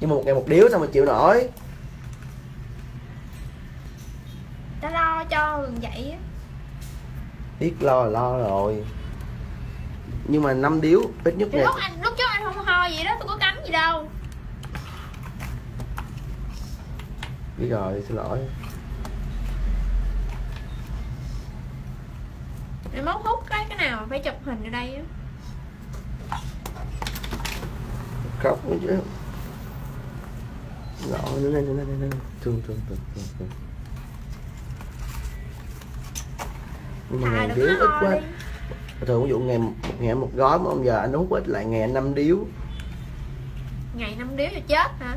nhưng mà một ngày một điếu sao mà chịu nổi? Ta lo cho vậy á. Biết lo là lo rồi. Nhưng mà năm điếu ít nhất Thì ngày lúc anh lúc trước anh không ho vậy đó tôi có cấm gì đâu. Biết rồi xin lỗi. Mày mốt hút cái cái nào phải chụp hình ở đây á. Khóc nữa chứ lọ nữa đây nữa đây nữa đây thương thương thương thương thương. Nhưng mà ngày điếu có ít quá. thường ví dụ ngày một ngày một gói mà ông giờ anh hút ít lại ngày năm điếu. Ngày năm điếu cho chết hả